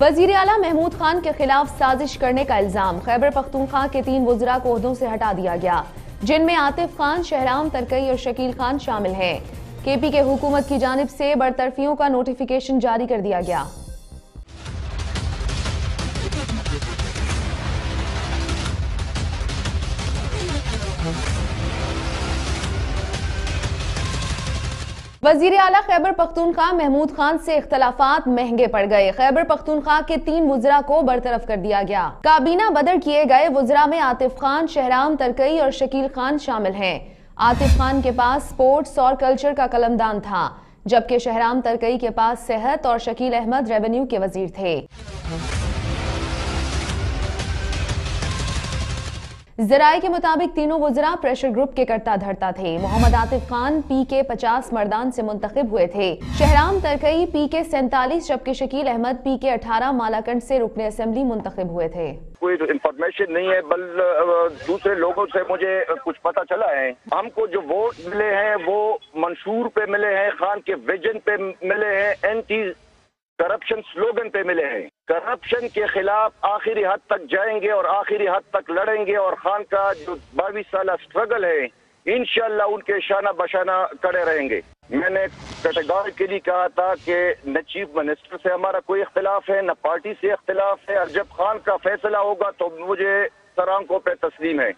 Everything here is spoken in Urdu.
وزیر اعلیٰ محمود خان کے خلاف سازش کرنے کا الزام، خیبر پختونخوا کے تین وزراء کو عہدوں سے ہٹا دیا گیا، جن میں عاطف خان، شہرام ترکئی اور شکیل خان شامل ہیں۔ کے پی کے حکومت کی جانب سے برطرفیوں کا نوٹیفیکیشن جاری کر دیا گیا۔ وزیر اعلیٰ خیبر پختونخوا محمود خان سے اختلافات مہنگے پڑ گئے۔ خیبر پختونخوا کے تین وزراء کو برطرف کر دیا گیا۔ کابینہ بدر کیے گئے وزراء میں عاطف خان، شہرام ترکئی اور شکیل خان شامل ہیں۔ عاطف خان کے پاس سپورٹس اور کلچر کا قلمدان تھا، جبکہ شہرام ترکئی کے پاس صحت اور شکیل احمد ریونیو کے وزیر تھے۔ ذرائع کے مطابق تینوں وزراء پریشر گروپ کے کرتا دھرتا تھے۔ محمد عاطف خان پی کے پچاس مردان سے منتخب ہوئے تھے۔ شہرام ترکئی پی کے سینتالیس، جبکہ شکیل احمد پی کے اٹھارہ مالاکنڈ سے رکن اسمبلی منتخب ہوئے تھے۔ کوئی انفارمیشن نہیں ہے، بل دوسرے لوگوں سے مجھے کچھ پتا چلا ہے۔ ہم کو جو ووٹ ملے ہیں، وہ منشور پہ ملے ہیں، خان کے ویژن پہ ملے ہیں اینٹی کرپشن سلوگن پہ ملے ہیں۔ کرپشن کے خلاف آخری حد تک جائیں گے اور آخری حد تک لڑیں گے اور خان کا جو بائیس سالہ سٹرگل ہے، انشاءاللہ ان کے شانہ بشانہ کڑے رہیں گے۔ میں نے کٹگار کے لیے کہا تھا کہ نہ چیف منسٹر سے ہمارا کوئی اختلاف ہے، نہ پارٹی سے اختلاف ہے اور جب خان کا فیصلہ ہوگا تو مجھے سرانکوں پہ تسلیم ہے۔